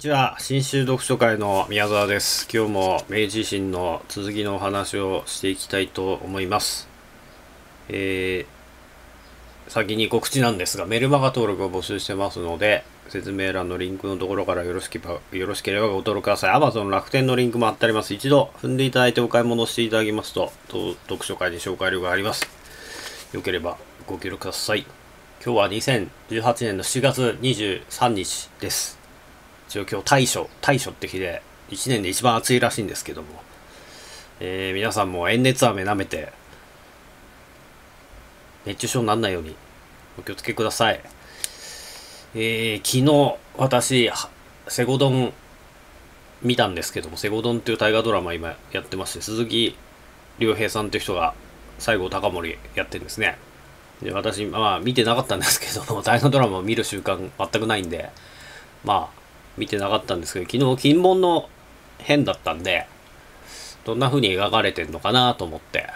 ちは。新州読書会の宮沢です。今日も明治維新の続きのお話をしていきたいと思います。えー、先に告知なんですがメルマガ登録を募集してますので説明欄のリンクのところからよろしければよろしければご登録ください。Amazon 楽天のリンクも貼ってあります。一度踏んでいただいてお買い物していただきますと読書会に紹介料があります。よければご協力ください。今日は2018年の7月23日です。一応今日大暑、大暑って日で、1年で一番暑いらしいんですけども、えー、皆さんも塩熱飴舐めて、熱中症にならないようにお気をつけください。えー、昨日、私、セゴドン見たんですけども、セゴドンっていう大河ドラマ今やってまして、鈴木亮平さんっていう人が西郷隆盛やってるんですね。で、私、まあ見てなかったんですけども、大河ドラマを見る習慣全くないんで、まあ、見てなかったんですけど、昨日金門の変だったんで、どんな風に描かれてんのかなと思って、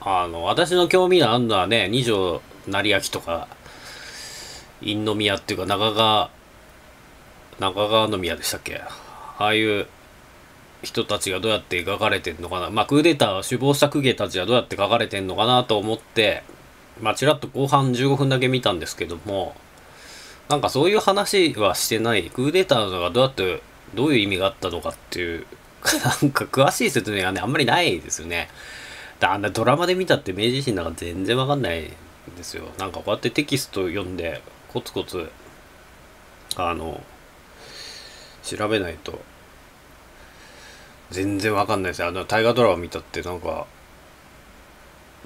あの、私の興味のあるのはね、二条成明とか、陰宮っていうか中川、中川宮でしたっけああいう人たちがどうやって描かれてんのかな。まあ、クーデターは、首謀した公家たちはどうやって描かれてんのかなと思って、まあ、ちらっと後半15分だけ見たんですけども、なんかそういう話はしてない。クーデターがどうやって、どういう意味があったのかっていう、なんか詳しい説明がね、あんまりないですよね。あんなドラマで見たって明治維新なんか全然わかんないんですよ。なんかこうやってテキスト読んで、コツコツ、あの、調べないと、全然わかんないですよ。あの、大河ドラマ見たってなんか、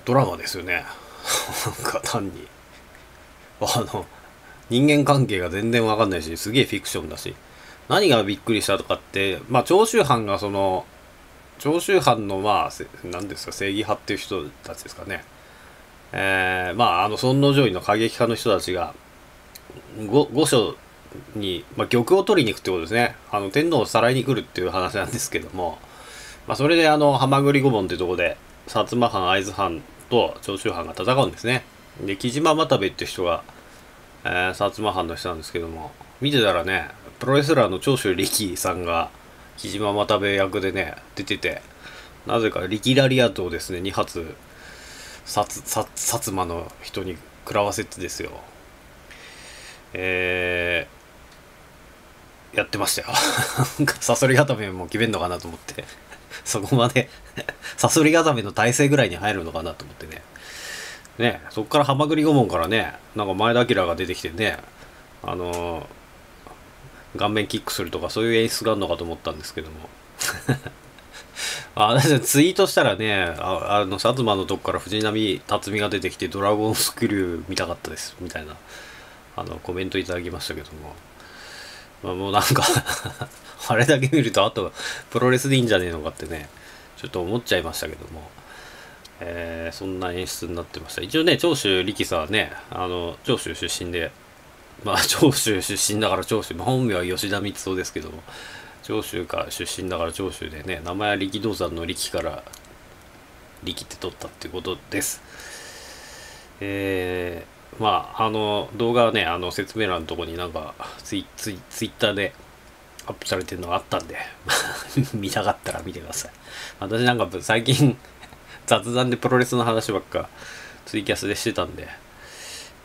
ドラマですよね。なんか単に。あの、人間関係が全然わかんないし、すげえフィクションだし。何がびっくりしたとかって、まあ、長州藩がその、長州藩の、まあ、何ですか、正義派っていう人たちですかね。えー、まあ、あの、尊王攘夷の過激派の人たちが、御所に、まあ、玉を取りに行くってことですね。あの、天皇をさらいに来るっていう話なんですけども、まあ、それで、あの、浜栗御門ってとこで、薩摩藩、会津藩と長州藩が戦うんですね。で、木島又兵衛っていう人が、えー、薩摩藩の人なんですけども、見てたらね、プロレスラーの長州力さんが、木島又兵衛役でね、出てて、なぜか力ラリアトをですね、2発、薩薩摩の人に食らわせてですよ。えー、やってましたよ。サソリ固めも決めんのかなと思って、そこまでサソリ固めの体勢ぐらいに入るのかなと思ってね。ね、そこからハマグリ顧問からね、なんか前田明が出てきてね、あのー、顔面キックするとかそういう演出があるのかと思ったんですけども。あ、ツイートしたらね、ああの、薩摩のとこから藤波辰巳が出てきてドラゴンスクリュー見たかったです、みたいな、あの、コメントいただきましたけども。まあ、もうなんか あれだけ見ると、あと、プロレスでいいんじゃねえのかってね、ちょっと思っちゃいましたけども。えー、そんな演出になってました。一応ね、長州力さんはね、あの、長州出身で、まあ、長州出身だから長州、まあ、本名は吉田光夫ですけども、長州か出身だから長州でね、名前は力道山の力から力って取ったってことです。えー、まあ、あの、動画はね、あの、説明欄のとこになんかツイ、ツイ、ツイッターでアップされてるのがあったんで、見たかったら見てください。私なんか最近雑談でプロレスの話ばっかツイキャスでしてたんで、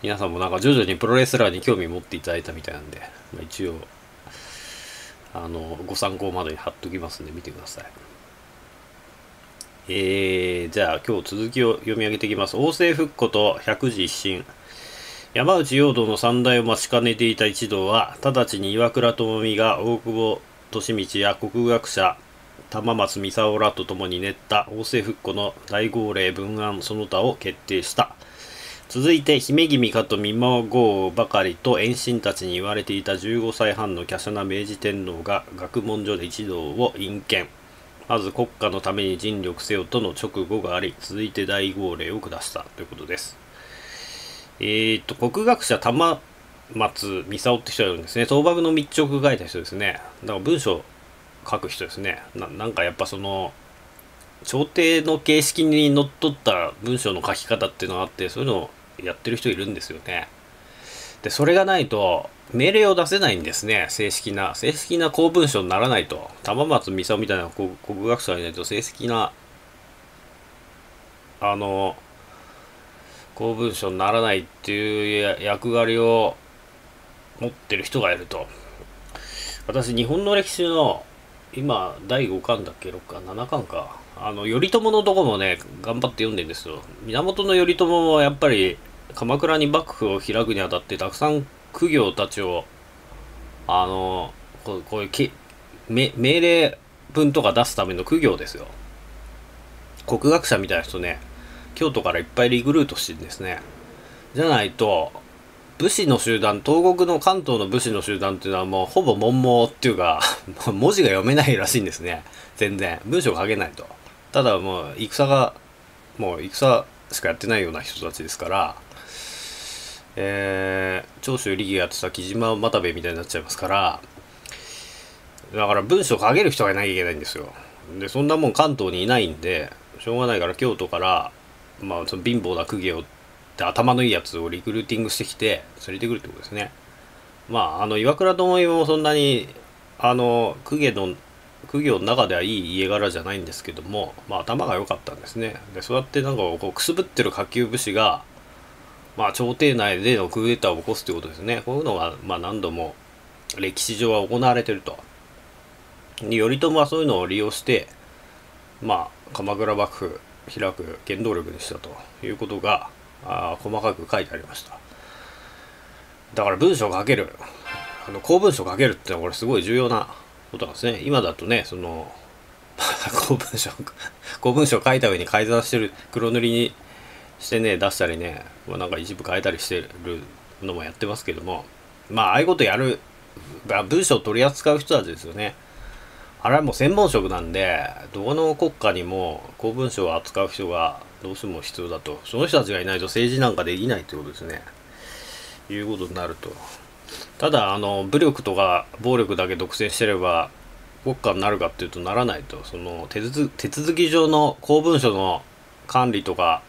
皆さんもなんか徐々にプロレスラーに興味持っていただいたみたいなんで、まあ、一応、あの、ご参考までに貼っときますんで見てください。えー、じゃあ今日続きを読み上げていきます。王政復古と百字一新。山内陽道の三代を待ちかねていた一同は、直ちに岩倉智美が大久保利道や国学者、玉松美沙らと共に練った王政復古の大号令文案その他を決定した。続いて姫君かと見まごうばかりと遠心たちに言われていた15歳半の華奢な明治天皇が学問所で一同を引見。まず国家のために尽力せよとの直後があり、続いて大号令を下したということです。えー、っと、国学者玉松美沙って人がいるんですね。倒幕の密直書いた人ですね。だから文章書く人ですね。ななんかやっぱその朝廷の形式にのっとった文章の書き方っていうのがあってそういうのをやってる人いるんですよね。でそれがないと命令を出せないんですね。正式な正式な公文書にならないと。玉松美沙みたいな国学者がいないと正式なあの公文書にならないっていう役割を持ってる人がいると。私日本の歴史の今第5巻だっけ6巻7巻かあの頼朝のとこもね頑張って読んでんですよ。源頼朝もやっぱり鎌倉に幕府を開くにあたってたくさん苦行たちをあのこうこういうけ命令文とか出すための苦行ですよ。国学者みたいな人ね京都からいっぱいリクルートしてるんですね。じゃないと武士の集団東国の関東の武士の集団っていうのはもうほぼ文盲っていうか 文字が読めないらしいんですね。全然。文章書けないと。ただもう戦がもう戦しかやってないような人たちですから。えー、長州力がやってた木島又兵衛みたいになっちゃいますから。だから文章書ける人がいなきゃいけないんですよ。でそんなもん関東にいないんでしょうがないから京都からまあその貧乏な公家をで頭のいいやつをリクルーティングしてきて連れてくるってことですね。まああの岩倉智美もそんなにあの公家の公家の中ではいい家柄じゃないんですけどもまあ頭が良かったんですね。でそうやってなんかこうくすぶってる下級武士がまあ朝廷内でのクーデターを起こすってことですね。こういうのがまあ何度も歴史上は行われてると。頼朝はそういうのを利用してまあ鎌倉幕府開く原動力にしたということがあ細かく書いてありました。だから文章書けるあの公文書書けるってのはこれすごい重要なことなんですね。今だとねその 公文書公文書書いた上に改ざんしてる黒塗りにしてね出したりね、まあ、なんか一部変えたりしてるのもやってますけども。まあああいうことやる文章を取り扱う人たちですよね。あれはもう専門職なんでどこの国家にも公文書を扱う人がどうしても必要だと。その人たちがいないと政治なんかできないということですね。いうことになると。ただあの武力とか暴力だけ独占してれば国家になるかっていうとならないと。その手続き上の公文書の管理とか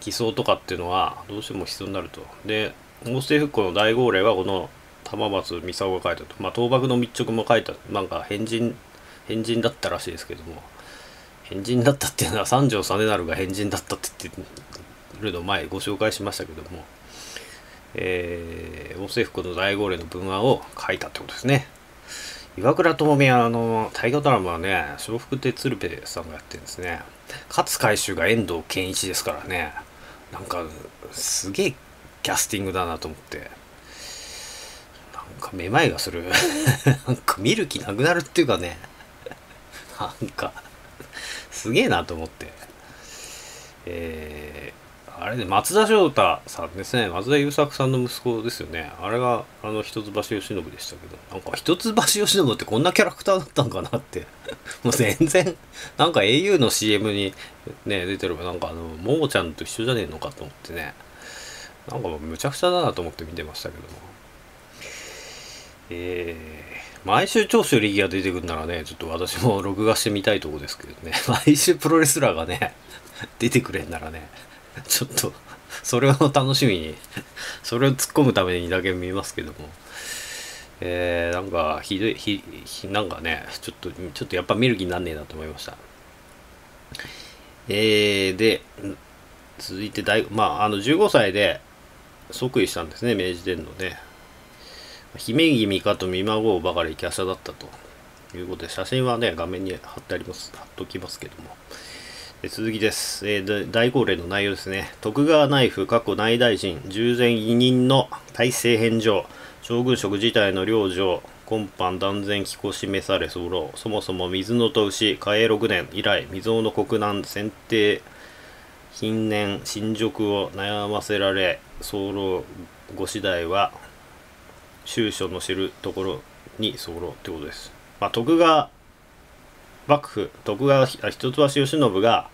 偽装とかっていうのはどうしても必要になると。で王政復古の大号令はこの玉松操が書いたと。まあ倒幕の密直も書いた。なんか変人変人だったらしいですけども。変人だったっていうのは三条実成が変人だったって言ってるの前ご紹介しましたけども、えー、王政福の大号令の文案を書いたってことですね。岩倉智美はあの大河ドラマはね笑福亭鶴瓶さんがやってるんですね。勝海舟が遠藤健一ですからね。なんかすげえキャスティングだなと思って。なんかめまいがする。なんか見る気なくなるっていうかね。なんかすげえなと思って。えー、あれね、松田翔太さんですね。松田優作さんの息子ですよね。あれが、あの、一橋慶喜でしたけど、なんか、一橋慶喜ってこんなキャラクターだったんかなって。もう全然、なんか au の CM にね、出てれば、なんかあの、ももちゃんと一緒じゃねえのかと思ってね。なんかもうむちゃくちゃだなと思って見てましたけども。えー、毎週長州力が出てくるならね、ちょっと私も録画してみたいとこですけどね、毎週プロレスラーがね、出てくれんならね、ちょっと、それを楽しみに、それを突っ込むためにだけ見ますけども、えー、なんか、ひどい、ひ、ひなんかね、ちょっと、ちょっとやっぱ見る気になんねえなと思いました。えー、で、続いて大、まあ、あの、15歳で即位したんですね、明治天皇で。姫君かと見まごうばかり華奢だったということで、写真はね、画面に貼ってあります。貼っときますけども。続きです。えー、大号令の内容ですね。徳川内府過去内大臣、従前委任の体制返上、将軍職自体の領上、今般断然寄越し召され候そもそも水のと牛、嘉永6年以来、未曾有の国難、選定、貧年、新宿を悩ませられ、候ご次第は、収書の知るところに候ってことです。まあ、徳川幕府徳川一橋慶喜が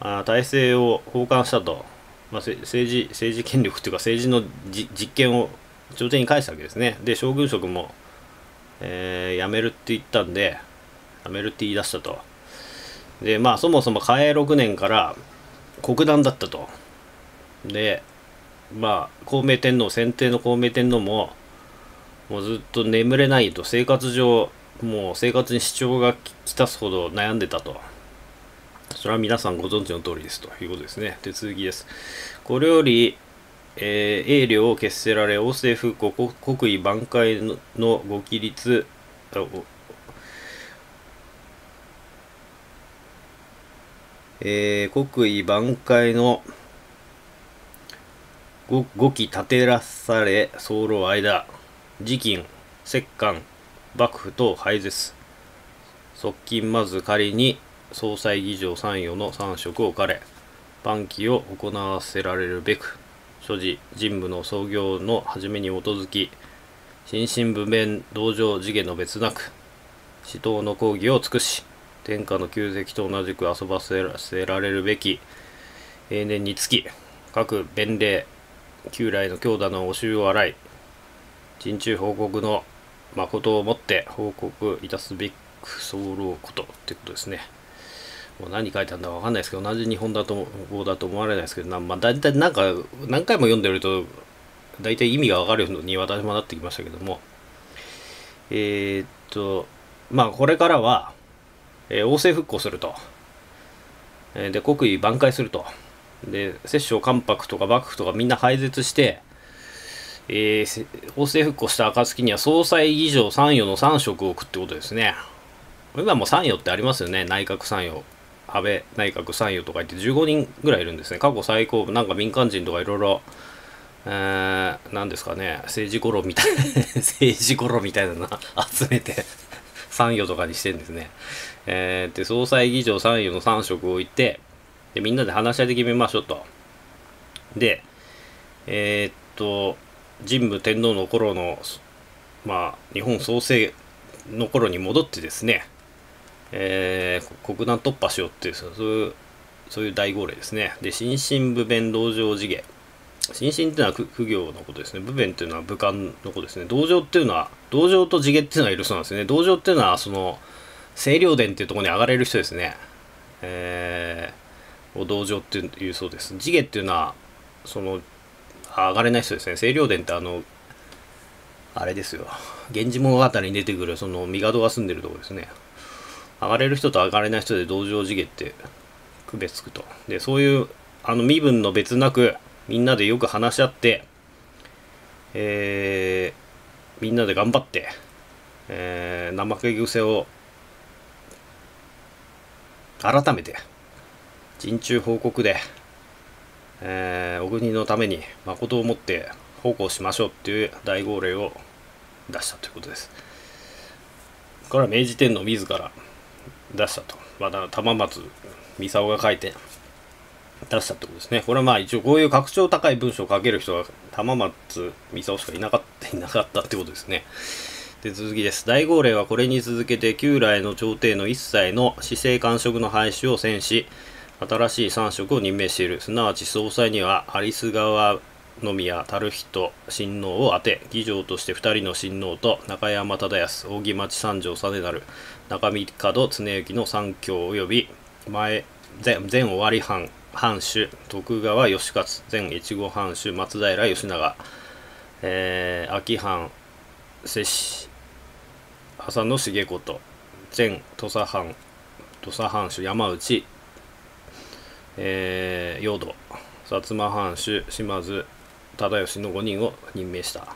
あ体制を奉還したと、まあ、政治政治権力というか政治の実権を朝廷に返したわけですね。で将軍職も、えー、辞めるって言ったんで辞めるって言い出したと。でまあそもそも嘉永6年から国難だったと。でまあ孝明天皇先帝の孝明天皇ももうずっと眠れないと生活上もう生活に支障がきたすほど悩んでたと。それは皆さんご存知の通りですということですね。手続きです。これよりえー、栄を決せられ、王政府国国威挽回のご起立、えー、国威挽回の5期立てらされ候間時金摂関幕府等廃絶。側近まず仮に総裁議場参与の3職を置かれ晩期を行わせられるべく所持人務の創業の始めに基づき心身部面同情次元の別なく死闘の講義を尽くし天下の旧石と同じく遊ばせられるべき永年につき各弁礼旧来の強打のお衆を洗い人中報告の誠をもって報告いたすべく候ことってことですね。もう何書いてあるんだかわかんないですけど、同じ日本だと語だと思われないですけど、なまあ、大体なんか、何回も読んでると、大体意味がわかるように私もなってきましたけども、えー、っと、まあ、これからは、えー、王政復興すると。えー、で、国威挽回すると。で、摂政関白とか幕府とかみんな廃絶して、えー、王政復興した暁には総裁議場参与の3職を置くってことですね。今も参与ってありますよね、内閣参与。安倍内閣参与とか言って15人ぐらいいるんですね。過去最高部、なんか民間人とかいろいろ、えー、何ですかね、政治頃みたいな、政治頃みたいなの集めて参与とかにしてるんですね。えー、で、総裁議長参与の3職を置いて、で、みんなで話し合いで決めましょうと。で、えー、っと、神武天皇の頃の、まあ、日本創生の頃に戻ってですね、えー、国難突破しようっていうそういうそういう大号令ですね。で心身部弁道場次元心身っていうのは苦行のことですね。部弁っていうのは武漢のことですね。道場っていうのは道場と地下っていうのはいるそうなんですね。道場っていうのはその清涼殿っていうところに上がれる人ですね。えー、道場っていうそうです。地下っていうのはその上がれない人ですね。清涼殿ってあのあれですよ。源氏物語に出てくるその帝が住んでるとこですね。上がれる人と上がれない人で同情地下って区別つくと。で、そういうあの身分の別なくみんなでよく話し合って、えー、みんなで頑張って、えー、怠け癖を改めて人中報告で、えー、お国のために誠をもって奉公しましょうっていう大号令を出したということです。これは明治天皇自ら出したと。まだ玉松操が書いて出したってことですね。これはまあ一応こういう格調高い文章を書ける人は玉松操しかいなかったいなかったってことですね。で続きです。大号令はこれに続けて旧来の朝廷の一切の市政官職の廃止を選し、新しい三職を任命している。すなわち総裁には有栖川宮樽人親王を当て議場として2人の親王と中山忠康扇町三条実成中見門常幸の三卿及び前前前尾張藩藩主徳川義勝前越後藩主松平義長、えー、秋藩摂氏浅野重子と前土佐藩土佐藩主山内、えー、淀薩摩藩主島津忠義の5人を任命した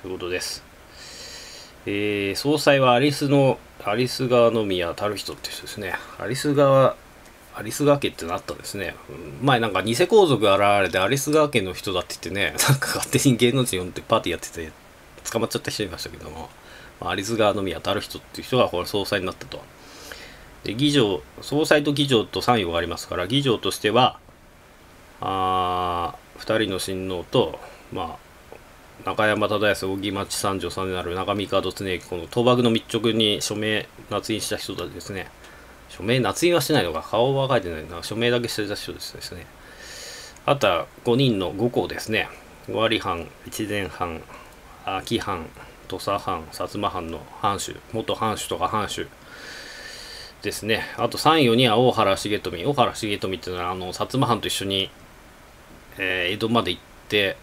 ということです。えー、総裁はアリスの、アリス川宮樽人って人ですね。アリス川、アリス川家ってなったんですね。前なんか偽皇族現れてアリス川家の人だって言ってね、なんか勝手に芸能人呼んでパーティーやってて捕まっちゃった人いましたけども、アリス川宮樽人っていう人がこれ総裁になったと。で、議場、総裁と議場と参与がありますから、議場としては、あ2人の親王と、まあ、中山忠康、扇町三条さんである中見門常幸、この倒幕の密直に署名、捺印した人たちですね。署名、捺印はしてないのか、顔は書いてないな、署名だけしてた人ですね。あとは5人の5校ですね。尾張藩、一前藩、秋藩、土佐藩、薩摩藩の藩主、元藩主とか藩主ですね。あと3位には大原重富。大原重富っていうのは、あの、薩摩藩と一緒にえー、江戸まで行って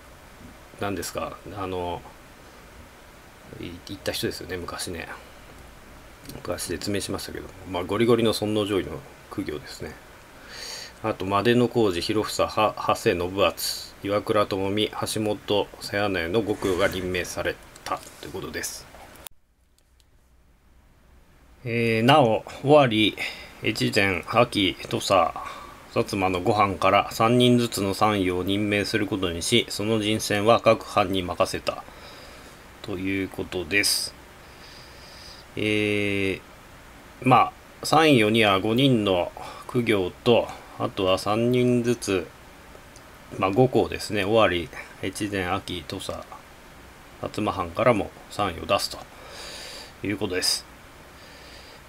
何ですかあの言った人ですよね昔ね昔説明しましたけど、まあ、ゴリゴリの尊王攘夷の苦行ですねあと万の工事広房長谷信厚岩倉智美橋本瀬穴の極用が任命されたということですえー、なお尾張越前秋土佐薩摩のご飯から3人ずつの参与を任命することにしその人選は各藩に任せた。ということです。えー、まあ参与には5人の苦行とあとは3人ずつまあ5校ですね。尾張越前秋土佐薩摩藩からも参与を出すということです。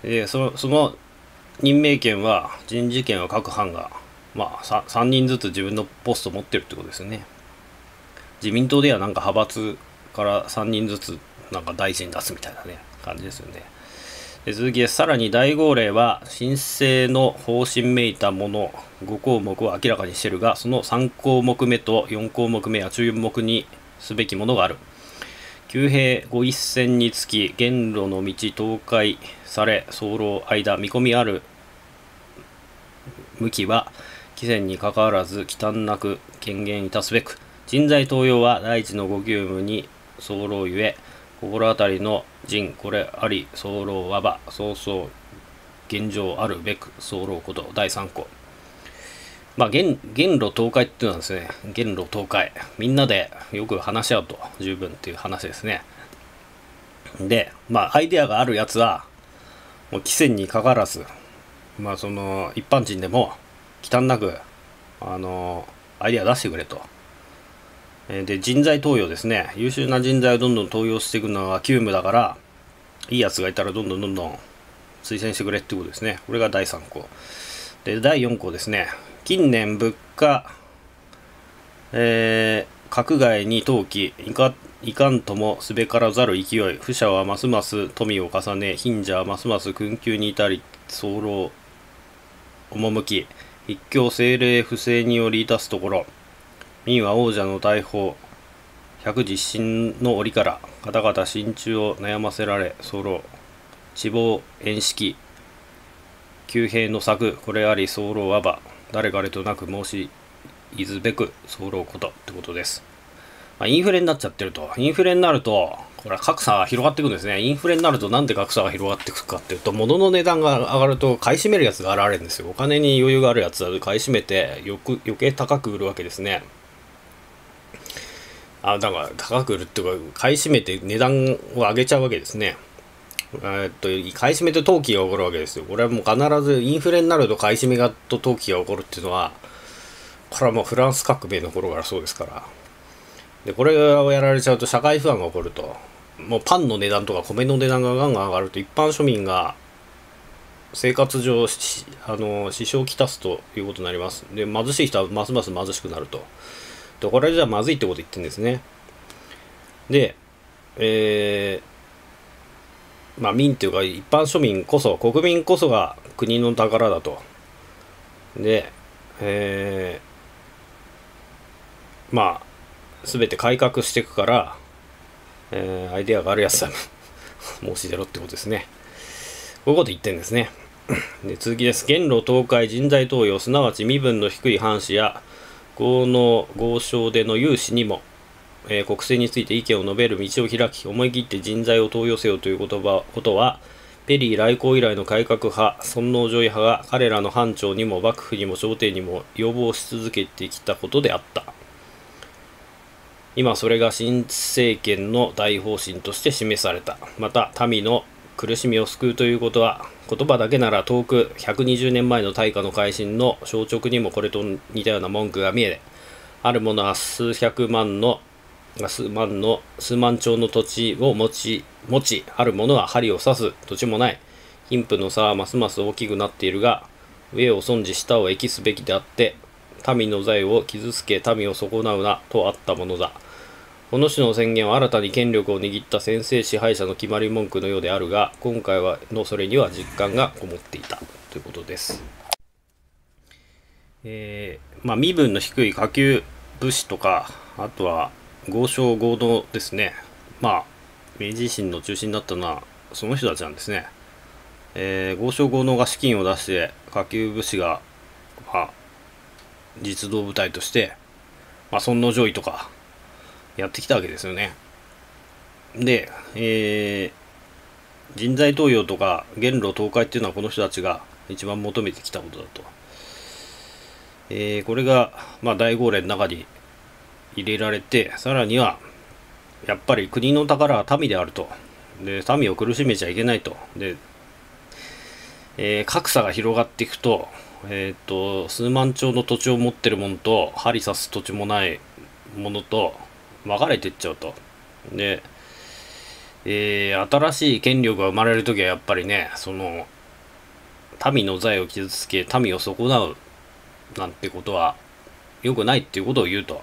でそのその任命権は人事権は各藩が、まあ、3, 3人ずつ自分のポスト持ってるってことですよね。自民党ではなんか派閥から3人ずつなんか大臣出すみたいなね感じですよね。で続きでさらに大号令は申請の方針めいたもの5項目を明らかにしてるがその3項目目と4項目目は注目にすべきものがある。旧兵ご一戦につき元路の道倒壊され早漏間見込みある。向きは貴船にかかわらず忌憚なく権限いたすべく人材登用は第一のご急務に早漏ゆえ心当たりの陣これあり早漏和ば早々現状あるべく早漏こと第3項。まあ、元元路倒壊っていうのはですね、元路倒壊。みんなでよく話し合うと十分っていう話ですね。で、まあ、アイデアがあるやつは、もう、規制にかかわらず、まあ、その、一般人でも、忌憚なく、あの、アイデア出してくれと。で、人材登用ですね。優秀な人材をどんどん登用していくのが急務だから、いいやつがいたらどんどんどんどん推薦してくれってことですね。これが第3項。で、第4項ですね。近年物価、えー、閣外に投機いかいかんともすべからざる勢い不者はますます富を重ね貧者はますます困窮に至り候趣一挙精霊不正によりいたすところ。民は王者の大砲百実心の折から方々心中を悩ませられ候地望縁式旧兵の策これあり候わば。誰彼となく申しいずべく候ことってことです。まあ、インフレになっちゃってると。インフレになると、これは格差が広がっていくんですね。インフレになるとなんで格差が広がっていくかっていうと、物の値段が上がると買い占めるやつが現れるんですよ。お金に余裕があるやつは買い占めてよく余計高く売るわけですね。あ、だから高く売るっていうか、買い占めて値段を上げちゃうわけですね。えっと、買い占めと投機が起こるわけですよ。これはもう必ずインフレになると買い占めがと投機が起こるっていうのは、これはもうフランス革命の頃からそうですから。で、これをやられちゃうと社会不安が起こると、もうパンの値段とか米の値段がガンガン上がると一般庶民が生活上あの支障をきたすということになります。で、貧しい人はますます貧しくなると。で、これじゃまずいってこと言ってるんですね。で、えー、まあ、民というか一般庶民こそ国民こそが国の宝だと。で、えー、まあ全て改革していくから、えー、アイデアがあるやつは 申し出ろってことですね。こういうこと言ってんですね。で続きです。元路東海人材登用すなわち身分の低い藩士や豪農豪商での有志にもえー、国政について意見を述べる道を開き、思い切って人材を登用せよという言葉ことは、ペリー来航以来の改革派、尊王攘夷派が彼らの藩庁にも幕府にも朝廷にも要望し続けてきたことであった。今それが新政権の大方針として示された。また、民の苦しみを救うということは、言葉だけなら遠く120年前の大化の改新の消直にもこれと似たような文句が見え、ある者は数百万の数万の数万丁の土地を持ち持ちある者は針を刺す。土地もない。貧富の差はますます大きくなっているが上を損じ下を益すべきであって民の財を傷つけ民を損なうなとあったものだ。この種の宣言は新たに権力を握った先制支配者の決まり文句のようであるが今回はのそれには実感がこもっていた。ということです。えー、まあ、身分の低い下級武士とかあとは豪商合同ですね。まあ明治維新の中心になったのはその人たちなんですね、えー、豪商合同が資金を出して下級武士が、まあ、実動部隊として、まあ、尊王攘夷とかやってきたわけですよね。で、えー、人材登用とか元路倒壊っていうのはこの人たちが一番求めてきたことだと。えー、これが、まあ、大号令の中に入れられて、さらには、やっぱり国の宝は民であると。で、民を苦しめちゃいけないと。で、えー、格差が広がっていくと、えっ、ー、と、数万兆の土地を持ってるものと、針刺す土地もないものと、分かれていっちゃうと。で、えー、新しい権力が生まれるときはやっぱりね、その、民の財を傷つけ、民を損なうなんてことは良くないっていうことを言うと。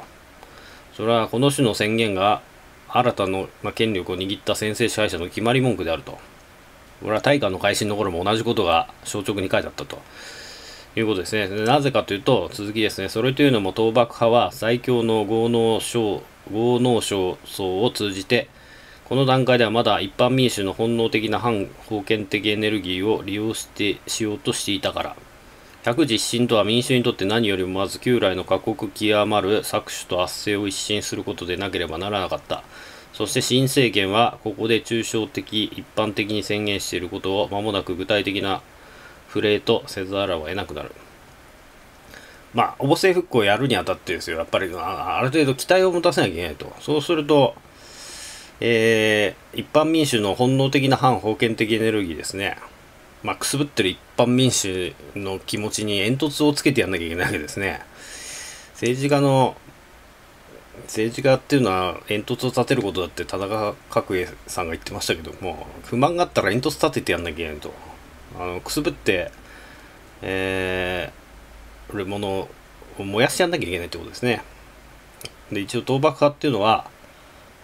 それはこの種の宣言が新たな権力を握った先制支配者の決まり文句であると。これは大化の改新の頃も同じことが小直に書いてあったと。いうことですね。なぜかというと、続きですね。それというのも倒幕派は最強の豪農省、豪農省層を通じて、この段階ではまだ一般民主の本能的な反封建的エネルギーを利用してしようとしていたから。百実心とは民衆にとって何よりもまず旧来の過酷極まる搾取と圧政を一新することでなければならなかった。そして新政権はここで抽象的、一般的に宣言していることを間もなく具体的なフレーとせざるを得なくなる。まあ、おぼ政復興をやるにあたってですよ、やっぱりある程度期待を持たせなきゃいけないと。そうすると、えー、一般民主の本能的な反封建的エネルギーですね。まあ、くすぶってる一般民主の気持ちに煙突をつけてやんなきゃいけないわけですね。政治家の、政治家っていうのは煙突を立てることだって田中角栄さんが言ってましたけども、不満があったら煙突立ててやんなきゃいけないと。あの、くすぶって、えー、るものを燃やしてやんなきゃいけないってことですね。で、一応倒幕派っていうのは、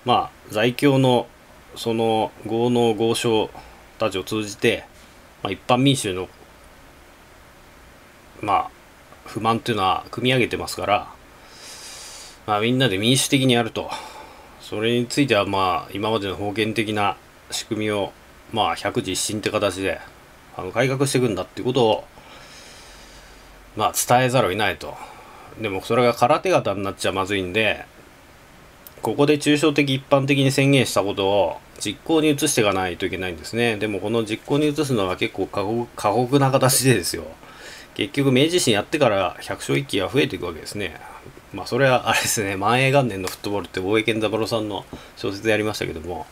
まあ、在京のその豪農豪商たちを通じて、まあ、一般民衆のまあ不満っていうのは組み上げてますから、まあ、みんなで民主的にやると。それについてはまあ今までの封建的な仕組みをまあ百字一新って形であの改革していくんだっていうことをまあ伝えざるを得ないと。でもそれが空手型になっちゃまずいんでここで抽象的一般的に宣言したことを実行に移していかないといけないんですね。でもこの実行に移すのは結構過酷な形でですよ。結局明治維新やってから百姓一揆が増えていくわけですね。まあそれはあれですね、万永元年のフットボールって大江健三郎さんの小説でやりましたけども、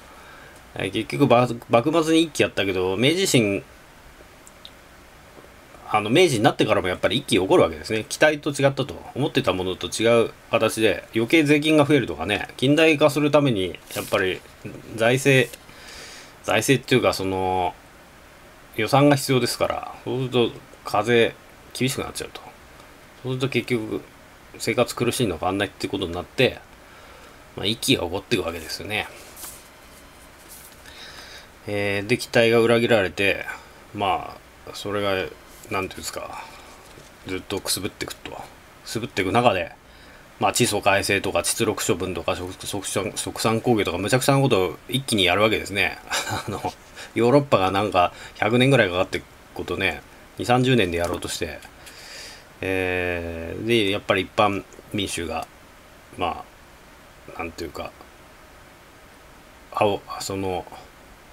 結局幕末に一揆やったけど、明治維新あの明治になってからもやっぱり一気に起こるわけですね。期待と違ったと。思ってたものと違う形で余計税金が増えるとかね、近代化するためにやっぱり財政、財政っていうかその予算が必要ですから、そうすると風厳しくなっちゃうと。そうすると結局生活苦しいの変わんないってことになって、まあ、一気が起こっていくわけですよね。えー、で、期待が裏切られて、まあ、それが何ていうんですかずっとくすぶっていくとくすぶっていく中でまあ、地租改正とか、出力処分とか、殖産工業とか、むちゃくちゃなことを一気にやるわけですね。あの、ヨーロッパがなんか100年ぐらいかかっていくことね、2、30年でやろうとして、えー、で、やっぱり一般民衆が、まあ、なんていうか、青、その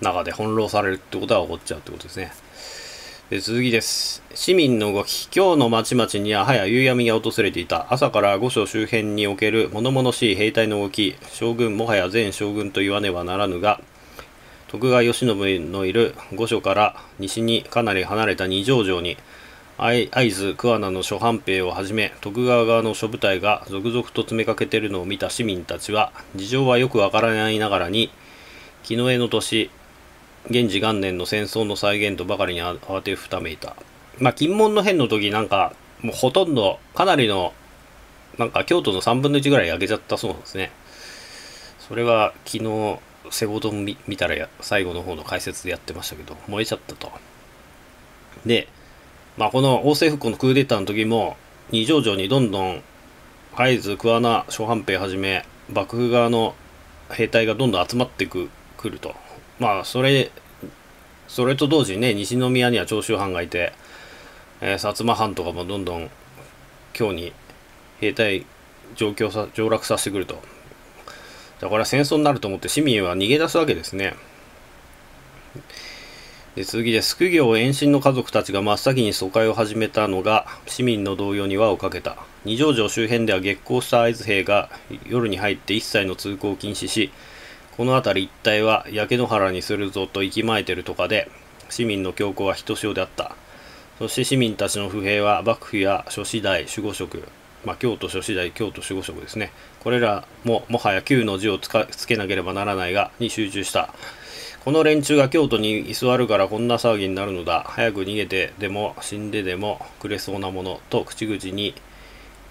中で翻弄されるってことが起こっちゃうってことですね。続きです。市民の動き。今日の町々には早夕闇が訪れていた。朝から御所周辺における物々しい兵隊の動き。将軍、もはや全将軍と言わねばならぬが、徳川慶喜のいる御所から西にかなり離れた二条城に、会津桑名の諸藩兵をはじめ、徳川側の諸部隊が続々と詰めかけているのを見た市民たちは、事情はよくわからないながらに、木の絵の年、現治元年の戦争の再現とばかりに慌てふためいた。まあ、金門の変の時なんか、もうほとんど、かなりの、なんか京都の3分の1ぐらい焼けちゃったそうなんですね。それは昨日、セゴドン見たら最後の方の解説でやってましたけど、燃えちゃったと。で、まあ、この王政復興のクーデターの時も、二条城にどんどん会津、桑名、諸藩兵はじめ、幕府側の兵隊がどんどん集まってくくるとまあそれそれと同時にね西宮には長州藩がいて、えー、薩摩藩とかもどんどん京に兵隊上京さ上洛させてくると。だから戦争になると思って市民は逃げ出すわけですね。で次です副業延伸の家族たちが真っ先に疎開を始めたのが市民の動揺に輪をかけた。二条城周辺では激高した会津兵が夜に入って一切の通行を禁止しこの辺り一帯は焼け野原にするぞと息巻いてるとかで市民の強行はひとしおであった。そして市民たちの不平は幕府や諸子代守護職まあ、京都諸子代京都守護職ですね。これらももはや旧の字をつけなければならないがに集中した。この連中が京都に居座るからこんな騒ぎになるのだ。早く逃げてでも死んででもくれそうなものと口々に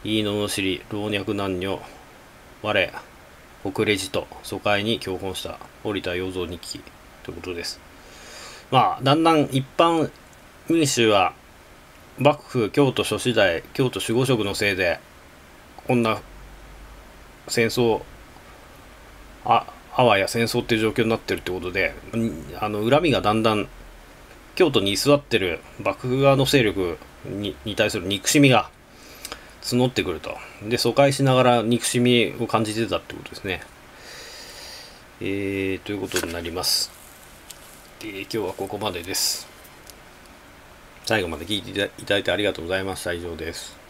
言い罵り老若男女我遅れじと疎開に教本した折田洋蔵日記ということです。まあだんだん一般民衆は幕府京都諸子代京都守護職のせいでこんな戦争ああわや戦争っていう状況になってるってことであの恨みがだんだん京都に居座ってる幕府側の勢力に対する憎しみが募ってくるとで疎開しながら憎しみを感じてたってことですね。えー、ということになります、で、今日はここまでです。最後まで聞いていただいてありがとうございました。以上です。